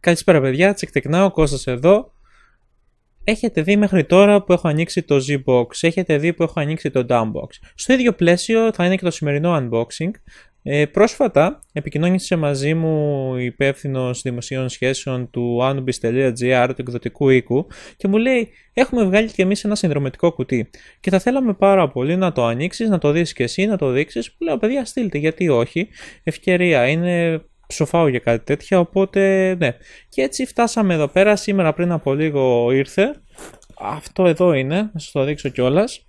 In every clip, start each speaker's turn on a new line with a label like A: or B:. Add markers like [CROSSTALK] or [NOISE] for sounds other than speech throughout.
A: Καλησπέρα παιδιά, τσεκτεκνάω, Κώστας εδώ. Έχετε δει μέχρι τώρα που έχω ανοίξει το Z-Box, έχετε δει που έχω ανοίξει το Downbox; Στο ίδιο πλαίσιο θα είναι και το σημερινό unboxing. Ε, πρόσφατα επικοινώνησε μαζί μου η υπεύθυνος δημοσίων σχέσεων του anubis.gr, του εκδοτικού οίκου, και μου λέει: Έχουμε βγάλει και εμείς ένα συνδρομητικό κουτί. Και θα θέλαμε πάρα πολύ να το ανοίξεις, να το δεις και εσύ, να το δείξεις. Λέω: Παιδιά, στείλτε, γιατί όχι. Ευκαιρία είναι ψοφάω για κάτι τέτοια, οπότε ναι. Και έτσι φτάσαμε εδώ πέρα, σήμερα πριν από λίγο ήρθε. Αυτό εδώ είναι, να σας το δείξω κιόλας.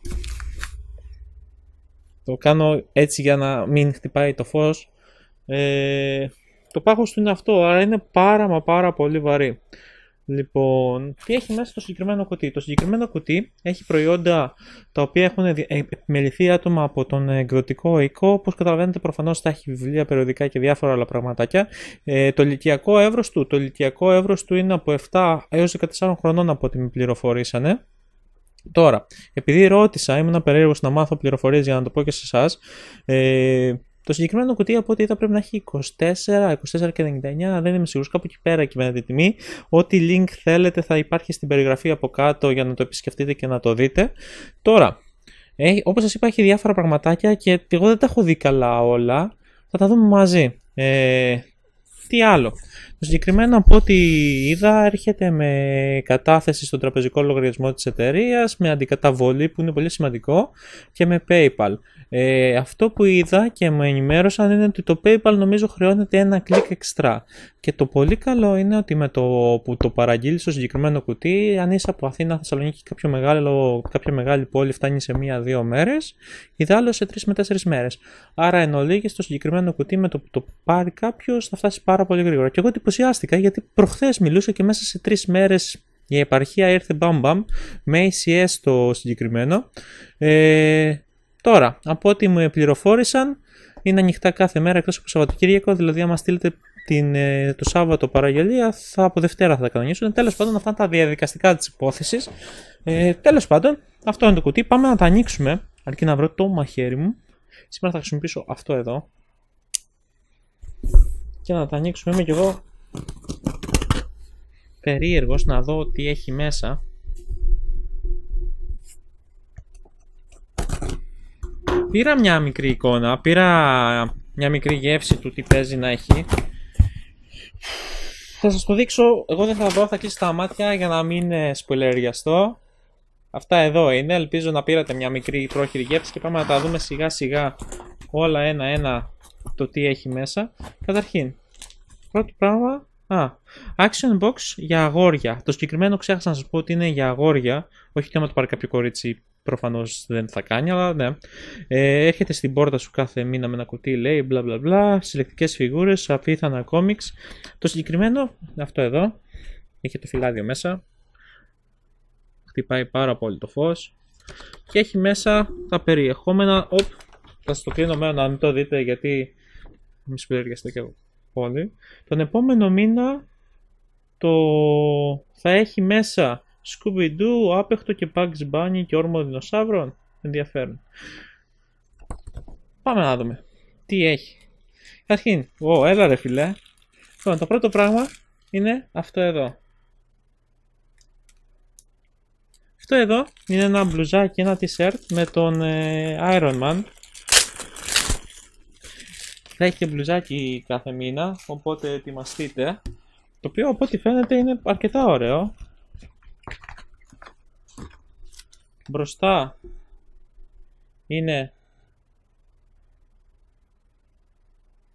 A: Το κάνω έτσι για να μην χτυπάει το φως. Ε, το πάχος του είναι αυτό, άρα είναι πάρα μα πάρα πολύ βαρύ. Λοιπόν, τι έχει μέσα το συγκεκριμένο κουτί; Το συγκεκριμένο κουτί έχει προϊόντα τα οποία έχουν ε, επιμεληθεί άτομα από τον εκδοτικό οικό. Όπως καταλαβαίνετε, προφανώς θα έχει βιβλία, περιοδικά και διάφορα άλλα πραγματάκια. Ε, το ηλικιακό εύρος του, το ηλικιακό εύρος του είναι από 7 έως 14 χρονών από ό,τι με πληροφορήσανε. Τώρα, επειδή ρώτησα, ήμουν περίεργος να μάθω πληροφορίες για να το πω και σε εσάς. Ε, το συγκεκριμένο κουτί από ό,τι είδα πρέπει να έχει 24, 24 και 99, δεν είμαι σίγουρος, κάπου εκεί πέρα κυμαίνεται η τιμή. Ό,τι link θέλετε θα υπάρχει στην περιγραφή από κάτω για να το επισκεφτείτε και να το δείτε. Τώρα, ε, όπως σας είπα έχει διάφορα πραγματάκια και εγώ δεν τα έχω δει καλά όλα, θα τα δούμε μαζί. Ε, τι άλλο; Το συγκεκριμένο από ό,τι είδα έρχεται με κατάθεση στον τραπεζικό λογαριασμό της εταιρείας, με αντικαταβολή που είναι πολύ σημαντικό και με PayPal. Ε, αυτό που είδα και με ενημέρωσαν είναι ότι το PayPal νομίζω χρεώνεται ένα κλικ εξτρά. Και το πολύ καλό είναι ότι με το που το παραγγείλεις στο συγκεκριμένο κουτί, αν είσαι από Αθήνα, Θεσσαλονίκη, κάποιο μεγάλο, κάποια μεγάλη πόλη, φτάνει σε μία-δύο μέρες, ιδάλω σε τρεις με τέσσερις μέρες. Άρα, εν ολίγης, στο συγκεκριμένο κουτί με το που το πάρει κάποιος θα φτάσει πάρα πολύ γρήγορα. Και εγώ εντυπωσιάστηκα γιατί προχθές μιλούσα και μέσα σε τρεις μέρες η επαρχία ήρθε μπαμ μπαμ με ACS το συγκεκριμένο. Ε, τώρα, από ό,τι μου πληροφόρησαν, είναι ανοιχτά κάθε μέρα εκτός από Σαββατοκύριακο, δηλαδή άμα στείλετε την, ε, το Σάββατο παραγγελία, θα από Δευτέρα θα τα κανονίσουν. Τέλος πάντων, αυτά είναι τα διαδικαστικά της υπόθεσης. Ε, τέλος πάντων, αυτό είναι το κουτί. Πάμε να τα ανοίξουμε, αρκεί να βρω το μαχαίρι μου. Σήμερα θα χρησιμοποιήσω αυτό εδώ. Και να τα ανοίξουμε. Είμαι και εγώ περίεργος να δω τι έχει μέσα. Πήρα μια μικρή εικόνα, πήρα μια μικρή γεύση του τι παίζει να έχει. Θα σας το δείξω, εγώ δεν θα δω, θα κλείσω τα μάτια για να μην σπουλεριαστώ. Αυτά εδώ είναι, ελπίζω να πήρατε μια μικρή πρόχειρη γεύση και πάμε να τα δούμε σιγά σιγά όλα ένα-ένα το τι έχει μέσα. Καταρχήν, πρώτο πράγμα, α, action box για αγόρια. Το συγκεκριμένο ξέχασα να σας πω ότι είναι για αγόρια, όχι και άμα το πάρει κάποιο κορίτσι προφανώς δεν θα κάνει, αλλά ναι. Ε, έρχεται στην πόρτα σου κάθε μήνα με ένα κουτί, λέει μπλα μπλα μπλα, συλλεκτικές φιγούρες, απίθανα κόμιξ. Το συγκεκριμένο, αυτό εδώ, έχει το φυλάδιο μέσα. Χτυπάει πάρα πολύ το φως. Και έχει μέσα τα περιεχόμενα. Οπ, θα σας το κλείνω μένα να μην το δείτε γιατί μη σπουδαιριαστείτε και πολύ. Τον επόμενο μήνα το θα έχει μέσα Scooby-Doo, άπεχτο και Bugs Bunny και όρμο δεινοσαύρων. Ενδιαφέρον. Πάμε να δούμε. Τι έχει. Καταρχήν, ω, έλα ρε φιλέ. Λοιπόν, το πρώτο πράγμα είναι αυτό εδώ. Αυτό εδώ είναι ένα μπλουζάκι, ένα t-shirt με τον ε, Iron Man. Θα έχει και μπλουζάκι κάθε μήνα, οπότε ετοιμαστείτε. Το οποίο από ό,τι φαίνεται είναι αρκετά ωραίο. μπροστά είναι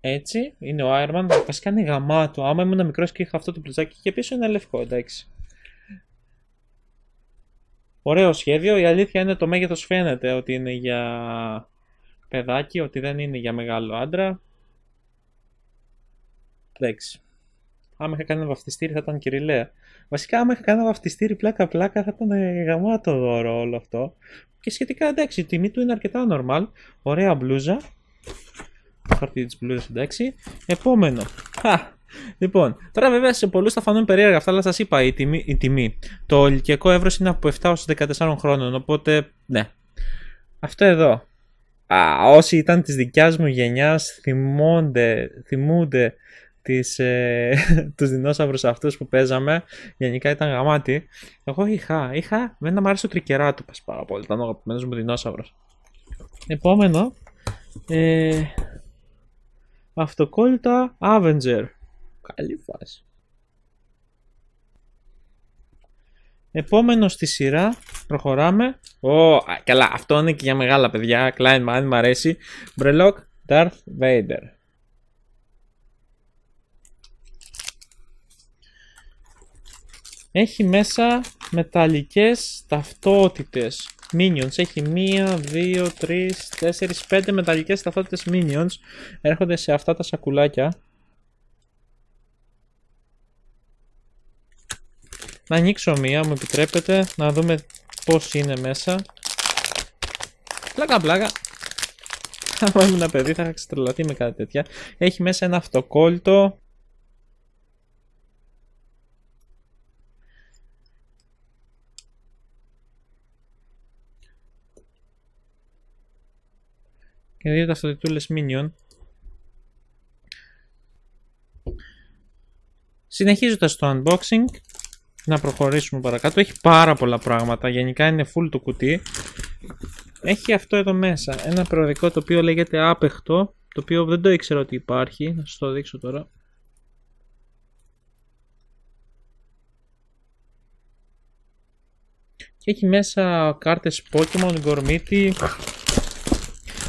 A: έτσι, είναι ο Iron Man, βασικά είναι γαμάτο, άμα ήμουν μικρός και είχα αυτό το πλουζάκι και πίσω είναι λευκό, εντάξει. Ωραίο σχέδιο, η αλήθεια είναι το μέγεθος φαίνεται ότι είναι για παιδάκι, ότι δεν είναι για μεγάλο άντρα. Εντάξει. Άμα είχα κάνει ένα βαφτιστήρι θα ήταν κυριλαία. Βασικά, άμα είχα κάνει ένα βαφτιστήρι πλάκα-πλάκα θα ήταν γαμάτο δώρο όλο αυτό. Και σχετικά εντάξει, η τιμή του είναι αρκετά normal. Ωραία μπλούζα. Το χαρτί της μπλούζας εντάξει. Επόμενο. Χα. Λοιπόν, τώρα βέβαια σε πολλούς θα φανούν περίεργα αυτά, αλλά σας είπα η τιμή, η τιμή. Το ηλικιακό εύρος είναι από 7 έως 14 χρόνων, οπότε ναι. Αυτό εδώ. Α, όσοι ήταν της δικιάς μου γενιάς θυμούνται, θυμούνται τις, ε, [LAUGHS] τους δεινόσαυρους αυτούς που παίζαμε. Γενικά ήταν γαμάτι. Εγώ είχα, είχα, δεν μου άρεσε ο τρικεράτοπας πάρα πολύ. Ήταν ο αγαπημένος μου δεινόσαυρος. Επόμενο, ε, αυτοκόλλητα Avenger. Καλή φάση. Επόμενο στη σειρά, προχωράμε. Ω, καλά, αυτό είναι και για μεγάλα παιδιά. Klein Man, μου αρέσει. Μπρελόκ Darth Vader. Έχει μέσα μεταλλικές ταυτότητες. Minions. Έχει μία, δύο, τρεις, τέσσερις, πέντε μεταλλικές ταυτότητες Minions. Έρχονται σε αυτά τα σακουλάκια. Να ανοίξω μία, μου επιτρέπετε, να δούμε πώς είναι μέσα. Πλάκα πλάκα. [LAUGHS] Αν ήμουν παιδί θα είχα ξετρελαθεί με κάτι τέτοια. Έχει μέσα ένα αυτοκόλλητο. Και δύο ταυτοτητούλες Minion. Συνεχίζοντας το unboxing, να προχωρήσουμε παρακάτω. Έχει πάρα πολλά πράγματα. Γενικά είναι full το κουτί. Έχει αυτό εδώ μέσα. Ένα περιοδικό το οποίο λέγεται άπεχτο. Το οποίο δεν το ήξερα ότι υπάρχει. Να σας το δείξω τώρα. Και έχει μέσα κάρτες Pokemon, Gormiti.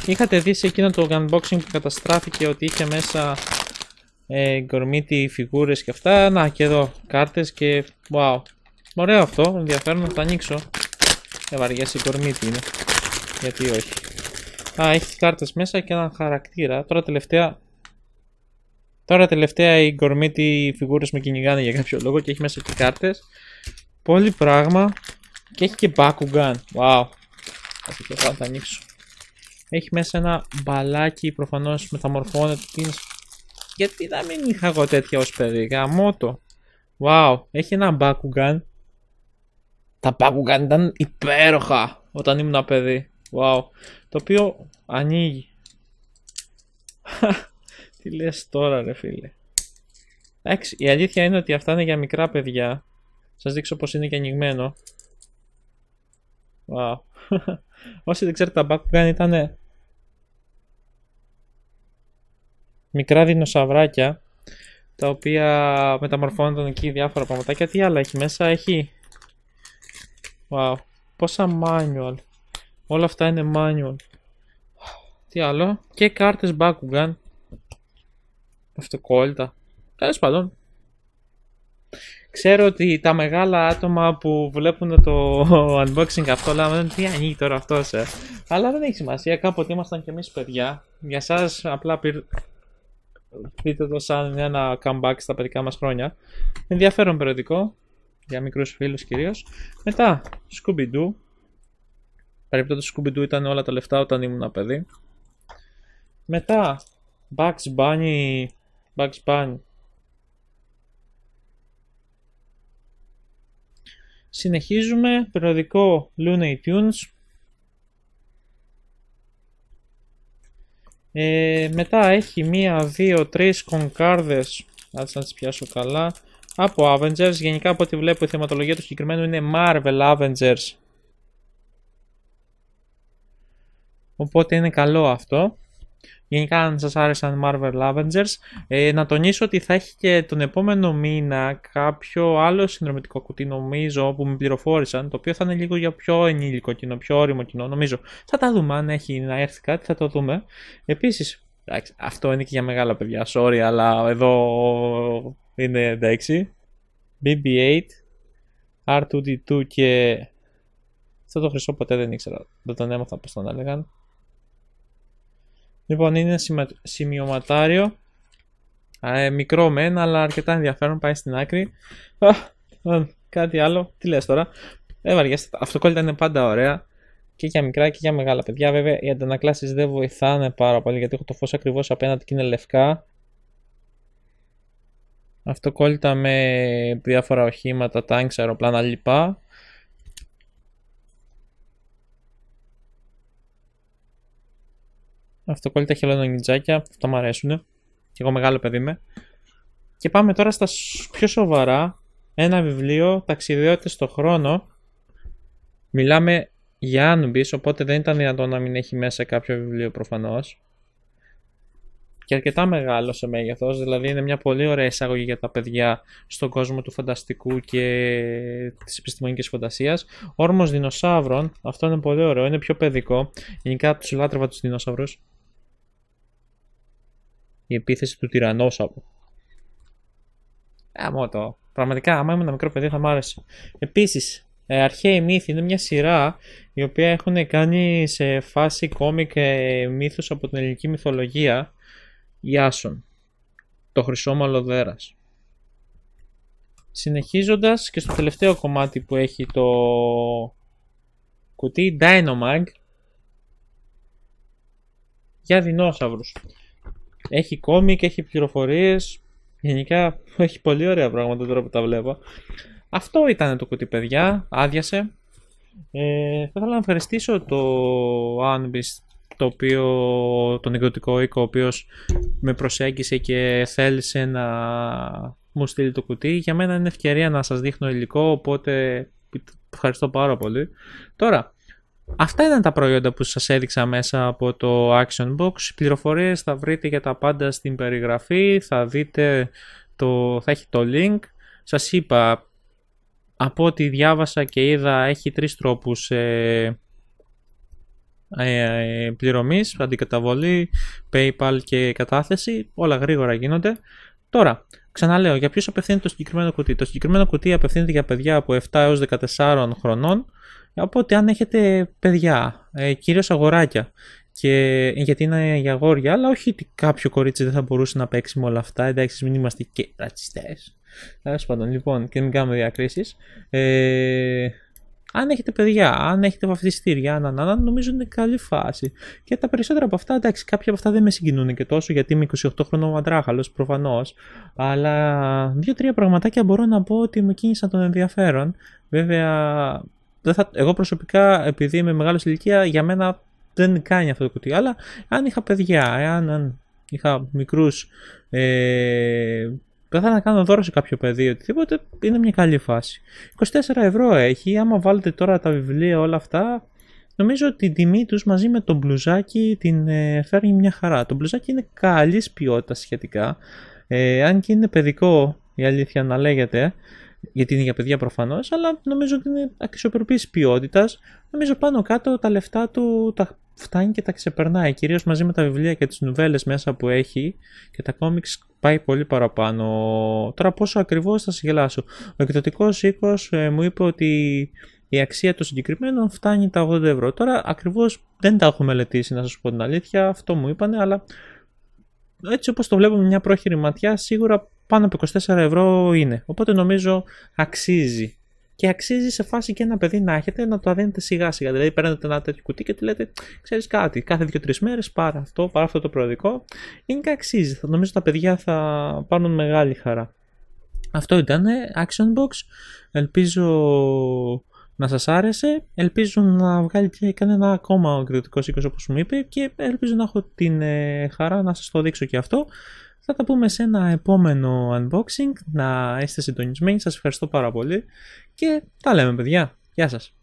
A: Είχατε δει σε εκείνο το unboxing που καταστράφηκε ότι είχε μέσα ε, γκορμίτι φιγούρες και αυτά; Να και εδώ κάρτες και wow. Ωραίο αυτό, ενδιαφέρον να το ανοίξω. Ε, βαριές γκορμίτι είναι. Γιατί όχι. Α, έχεις κάρτες μέσα και έναν χαρακτήρα. Τώρα τελευταία... Τώρα τελευταία οι γκορμίτι φιγούρες με κυνηγάνε για κάποιο λόγο και έχει μέσα και κάρτες. Πολύ πράγμα. Και έχει και Bakugan. Wow. Θα το ανοίξω. Έχει μέσα ένα μπαλάκι, προφανώς μεταμορφώνεται. Τι γιατί να μην είχα εγώ τέτοια ως παιδί, γαμώτο. Wow, έχει ένα Bakugan. Τα Bakugan ήταν υπέροχα όταν ήμουν παιδί. Wow, το οποίο ανοίγει. Τι λες τώρα ρε φίλε. Εντάξει, η αλήθεια είναι ότι αυτά είναι για μικρά παιδιά. Σας δείξω πως είναι και ανοιγμένο. Wow. [LAUGHS] Όσοι δεν ξέρετε τα Bakugan ήταν μικρά δεινοσαυράκια τα οποία μεταμορφώνονταν εκεί διάφορα πραγματάκια. Τι άλλα έχει μέσα, έχει... Wow, πόσα manual. Όλα αυτά είναι manual. Τι άλλο, και κάρτες Bakugan. Αυτοκόλλητα. Τέλος πάντων. Ξέρω ότι τα μεγάλα άτομα που βλέπουν το [LAUGHS] unboxing αυτό λένε τι ανοίγει τώρα αυτός ε. Αλλά δεν έχει σημασία, κάποτε ήμασταν κι εμείς παιδιά. Για σας απλά δείτε το σαν ένα comeback στα παιδικά μας χρόνια. Ενδιαφέρον περιοδικό, για μικρούς φίλους κυρίως. Μετά, Scooby-Doo. Περίπτωση το Scooby-Doo ήταν όλα τα λεφτά όταν ήμουν παιδί. Μετά, Bugs Bunny, Bugs Bunny. Συνεχίζουμε, περιοδικό Looney Tunes, Ε, μετά έχει μία, δύο, τρεις κονκάρδες, να τις πιάσω καλά, από Avengers. Γενικά από ό,τι βλέπω η θεματολογία του συγκεκριμένου είναι Marvel Avengers. Οπότε είναι καλό αυτό. Γενικά αν σας άρεσαν Marvel Avengers, ε, να τονίσω ότι θα έχει και τον επόμενο μήνα κάποιο άλλο συνδρομητικό κουτί νομίζω που με πληροφόρησαν, το οποίο θα είναι λίγο για πιο ενήλικο κοινό, πιο όριμο κοινό νομίζω. Θα τα δούμε αν έχει να έρθει κάτι, θα το δούμε. Επίσης, αυτό είναι και για μεγάλα παιδιά, sorry, αλλά εδώ είναι εντάξει. BB-8, R2D2 και... Αυτό το χρυσό ποτέ δεν ήξερα, δεν τον έμαθα πώς τον έλεγαν. Λοιπόν, είναι σημειωματάριο. Ε, μικρό μεν, αλλά αρκετά ενδιαφέρον. Πάει στην άκρη. κάτι άλλο. Τι λες τώρα; Δεν βαριέστε. Αυτοκόλλητα είναι πάντα ωραία. Και για μικρά και για μεγάλα παιδιά. Βέβαια, οι αντανακλάσεις δεν βοηθάνε πάρα πολύ γιατί έχω το φως ακριβώς απέναντι και είναι λευκά. Αυτοκόλλητα με διάφορα οχήματα, τάγκς, αεροπλάνα λοιπά. Αυτοκόλλητα χελώνα νιτζάκια, αυτά μου αρέσουν. Και εγώ μεγάλο παιδί είμαι. Και πάμε τώρα στα πιο σοβαρά. Ένα βιβλίο, ταξιδιώτες στο χρόνο. Μιλάμε για Anubis, οπότε δεν ήταν δυνατόν να μην έχει μέσα κάποιο βιβλίο προφανώς. Και αρκετά μεγάλο σε μέγεθος, δηλαδή είναι μια πολύ ωραία εισαγωγή για τα παιδιά στον κόσμο του φανταστικού και της επιστημονικής φαντασίας. Όρμος δεινοσαύρων, αυτό είναι πολύ ωραίο, είναι πιο παιδικό. Γενικά τους λάτρευα τους δεινόσαυρους. Η επίθεση του τυρανόσαυρου. Ε, το. Πραγματικά, άμα ήμουν μικρό παιδί θα μ' άρεσε. Επίσης, ε, Αρχαίοι μύθοι είναι μια σειρά η οποία έχουν κάνει σε φάση κόμικ ε, μύθους από την ελληνική μυθολογία Ιάσον, το χρυσό μαλλοδέρας. Συνεχίζοντας και στο τελευταίο κομμάτι που έχει το κουτί Dynamag για δεινόσαυρους. Έχει κόμικ, έχει πληροφορίες, γενικά έχει πολύ ωραία πράγματα τώρα που τα βλέπω. Αυτό ήταν το κουτί παιδιά, άδειασε. Ε, θα ήθελα να ευχαριστήσω το Anubis, το οποίο, τον εκδοτικό οίκο, ο οποίος με προσέγγισε και θέλησε να μου στείλει το κουτί. Για μένα είναι ευκαιρία να σας δείχνω υλικό, οπότε ευχαριστώ πάρα πολύ. Τώρα, αυτά ήταν τα προϊόντα που σας έδειξα μέσα από το Action Box. Πληροφορίες θα βρείτε για τα πάντα στην περιγραφή, θα δείτε το, θα έχει το link. Σας είπα, από ό,τι διάβασα και είδα έχει τρεις τρόπους ε, ε, πληρωμής, αντικαταβολή, PayPal και κατάθεση, όλα γρήγορα γίνονται. Τώρα, ξαναλέω, για ποιους απευθύνεται το συγκεκριμένο κουτί; Το συγκεκριμένο κουτί απευθύνεται για παιδιά από 7 έως 14 χρονών, οπότε αν έχετε παιδιά, ε, κυρίως αγοράκια, και γιατί είναι για αγόρια, αλλά όχι ότι κάποιο κορίτσι δεν θα μπορούσε να παίξει με όλα αυτά. Εντάξει, μην είμαστε και ρατσιστές. Τέλος πάντων, λοιπόν, και μην κάνουμε διακρίσεις. Ε, αν έχετε παιδιά, αν έχετε βαφτιστήρια, αν, αν, νομίζω είναι καλή φάση. Και τα περισσότερα από αυτά, εντάξει, κάποια από αυτά δεν με συγκινούν και τόσο, γιατί είμαι 28 χρονών μαντράχαλος, προφανώς. Αλλά δύο-τρία πραγματάκια μπορώ να πω ότι μου κίνησαν τον ενδιαφέρον. Βέβαια, θα, εγώ προσωπικά, επειδή είμαι μεγάλος ηλικία, για μένα δεν κάνει αυτό το κουτί. Αλλά αν είχα παιδιά, αν, αν είχα μικρούς ε, δεν θα να κάνω δώρο σε κάποιο παιδί οτιδήποτε, είναι μια καλή φάση. 24 ευρώ έχει, άμα βάλετε τώρα τα βιβλία όλα αυτά, νομίζω ότι η τιμή τους μαζί με το μπλουζάκι την ε, φέρνει μια χαρά. Το μπλουζάκι είναι καλής ποιότητας σχετικά, ε, αν και είναι παιδικό η αλήθεια να λέγεται, γιατί είναι για παιδιά προφανώς, αλλά νομίζω ότι είναι αξιοπρεπής ποιότητας. Νομίζω πάνω κάτω τα λεφτά του τα φτάνει και τα ξεπερνάει. Κυρίως μαζί με τα βιβλία και τις νουβέλες μέσα που έχει και τα κόμιξ πάει πολύ παραπάνω. Τώρα πόσο ακριβώς θα σε γελάσω. Ο εκδοτικός οίκος ε, μου είπε ότι η αξία των συγκεκριμένων φτάνει τα 80 ευρώ. Τώρα ακριβώς δεν τα έχω μελετήσει να σας πω την αλήθεια, αυτό μου είπανε, αλλά έτσι όπως το βλέπω με μια πρόχειρη ματιά, σίγουρα πάνω από 24 ευρώ είναι. Οπότε νομίζω αξίζει. Και αξίζει σε φάση και ένα παιδί να έχετε να το αδένετε σιγά σιγά. Δηλαδή παίρνετε ένα τέτοιο κουτί και του λέτε, ξέρεις κάτι, κάθε 2-3 μέρες πάρε αυτό, πάρε αυτό το προοδικό. Γενικά αξίζει. Θα νομίζω τα παιδιά θα πάρουν μεγάλη χαρά. Αυτό ήταν Action Box. Ελπίζω να σας άρεσε. Ελπίζω να βγάλει και κανένα ακόμα ο εκδοτικός οίκος όπως μου είπε και ελπίζω να έχω την ε, χαρά να σας το δείξω και αυτό. Θα τα πούμε σε ένα επόμενο unboxing. Να είστε συντονισμένοι. Σας ευχαριστώ πάρα πολύ και τα λέμε παιδιά. Γεια σας.